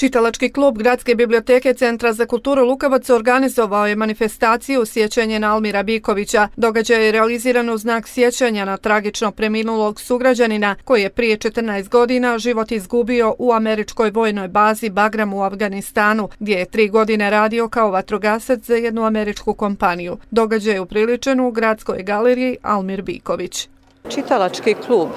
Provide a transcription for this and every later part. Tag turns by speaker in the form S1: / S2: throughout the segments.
S1: Čitalački klub Gradske biblioteke Centra za kulturu Lukavac organizovao je manifestaciju sjećanje na Almira Bikovića. Događaj je realiziran u znak sjećanja na tragično preminulog sugrađanina koji je prije 14 godina život izgubio u američkoj vojnoj bazi Bagram u Afganistanu, gdje je tri godine radio kao vatrogasac za jednu američku kompaniju. Događaj je upriličen u Gradskoj galeriji Almir Biković.
S2: Čitalački klub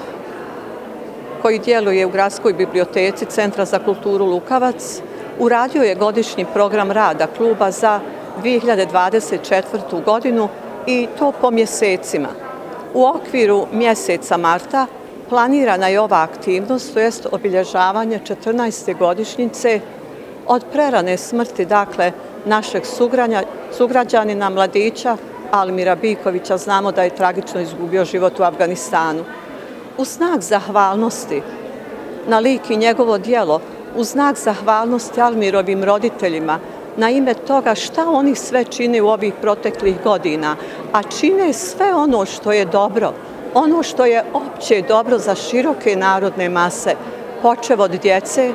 S2: koji djeluje u Gradskoj biblioteci Centra za kulturu Lukavac, uradio je godišnji program rada kluba za 2024. godinu i to po mjesecima. U okviru mjeseca marta planirana je ova aktivnost, to jest obilježavanje 14. godišnjice od prerane smrti, dakle, našeg sugrađanina, mladića, Almira Bikovića, znamo da je tragično izgubio život u Afganistanu u znak zahvalnosti na lik i njegovo dijelo, u znak zahvalnosti Almirovim roditeljima, na ime toga šta oni sve čine u ovih proteklih godina, a čine sve ono što je dobro, ono što je opće dobro za široke narodne mase, počev od djece,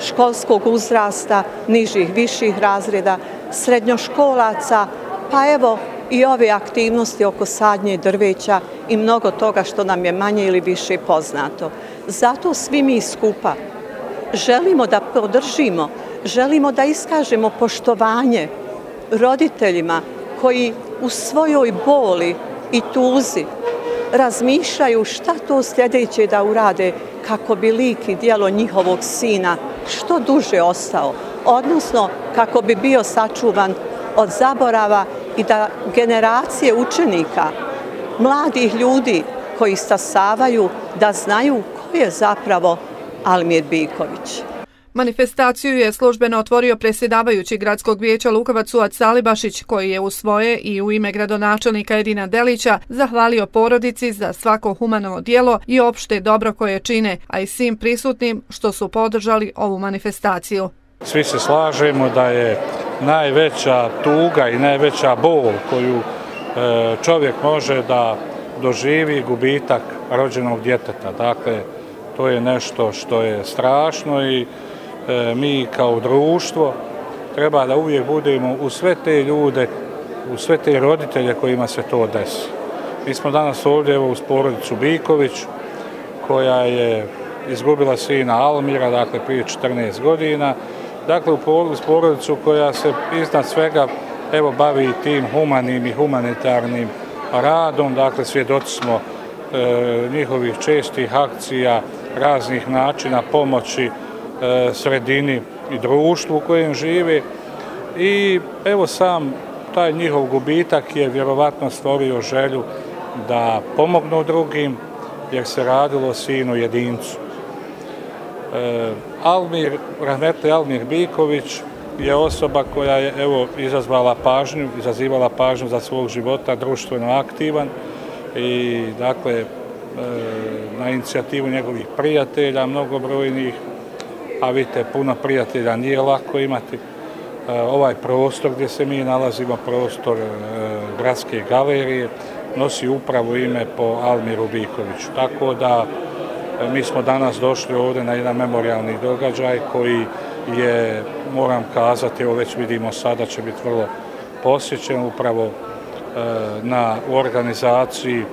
S2: školskog uzrasta, nižih, viših razreda, srednjoškolaca, pa evo i ove aktivnosti oko sadnje drveća i mnogo toga što nam je manje ili više poznato. Zato svi mi skupa želimo da podržimo, želimo da iskažemo poštovanje roditeljima koji u svojoj boli i tuzi razmišljaju šta to sljedeće da urade kako bi lik i dijelo njihovog sina što duže ostao, odnosno kako bi bio sačuvan od zaborava i da generacije učenika, mladih ljudi koji stasavaju, da znaju ko je zapravo Almir Biković.
S1: Manifestaciju je službeno otvorio presjedavajući gradskog vijeća Lukovac Suac Salibašić, koji je u svoje i u ime gradonačelnika Edina Delića zahvalio porodici za svako humano dijelo i opšte dobro koje čine, a i svim prisutnim što su podržali ovu manifestaciju.
S3: Svi se slažemo da je najveća tuga i najveća bol koju e, čovjek može da doživi gubitak rođenog djeteta. Dakle, to je nešto što je strašno i e, mi kao društvo treba da uvijek budemo u sve te ljude, u sve te roditelje kojima se to desi. Mi smo danas ovdje evo, uz porodicu Biković, koja je izgubila sina Almira, dakle prije 14 godina, dakle u porodicu koja se iznad svega evo bavi tim humanim i humanitarnim radom, dakle svjedoci smo e, njihovih čestih akcija, raznih načina pomoći e, sredini i društvu u kojem žive i evo sam taj njihov gubitak je vjerovatno stvorio želju da pomognu drugim jer se radilo sinu jedincu. E, Almir, Rahmetli Almir Biković je osoba koja je evo izazvala pažnju, izazivala pažnju za svog života, društveno aktivan i dakle e, na inicijativu njegovih prijatelja, mnogobrojnih, a vidite, puno prijatelja nije lako imati. E, ovaj prostor gdje se mi nalazimo, prostor e, gradske galerije, nosi upravo ime po Almiru Bikoviću. Tako da Mi smo danas došli ovdje na jedan memorialni događaj koji je, moram kazati, evo već vidimo sada će biti vrlo posjećen upravo e, na organizaciji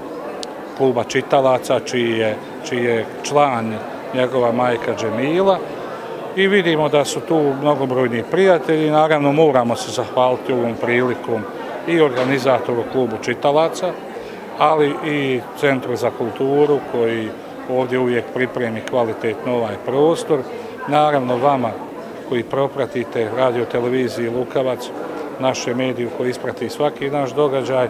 S3: kluba čitalaca čiji je, čiji je član njegova majka Džemila i vidimo da su tu mnogobrojni prijatelji. Naravno moramo se zahvaliti ovom prilikom i organizatoru klubu čitalaca, ali i Centru za kulturu koji ovdje uvijek pripremi kvalitetno ovaj prostor. Naravno vama koji propratite radio televiziji Lukavac, naše mediju koji isprati svaki naš događaj,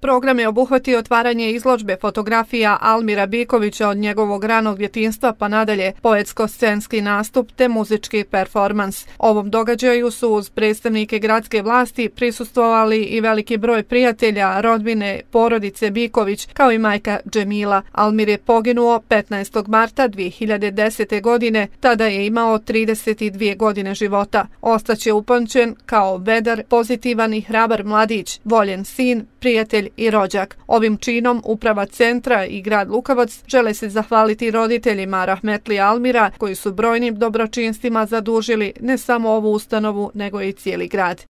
S1: Program je obuhvatio otvaranje izložbe fotografija Almira Bikovića od njegovog ranog djetinstva pa nadalje poetsko-scenski nastup te muzički performans. Ovom događaju su uz predstavnike gradske vlasti prisustovali i veliki broj prijatelja, rodbine, porodice Biković kao i majka Džemila. Almir je poginuo 15. marta 2010. godine, tada je imao 32 godine života. Ostaće upamćen kao vedar, pozitivan i hrabar mladić, voljen sin, prijatelj i rođak. Ovim činom Uprava centra i grad Lukavac žele se zahvaliti roditeljima Rahmetli Almira koji su brojnim dobročinstvima zadužili ne samo ovu ustanovu nego i cijeli grad.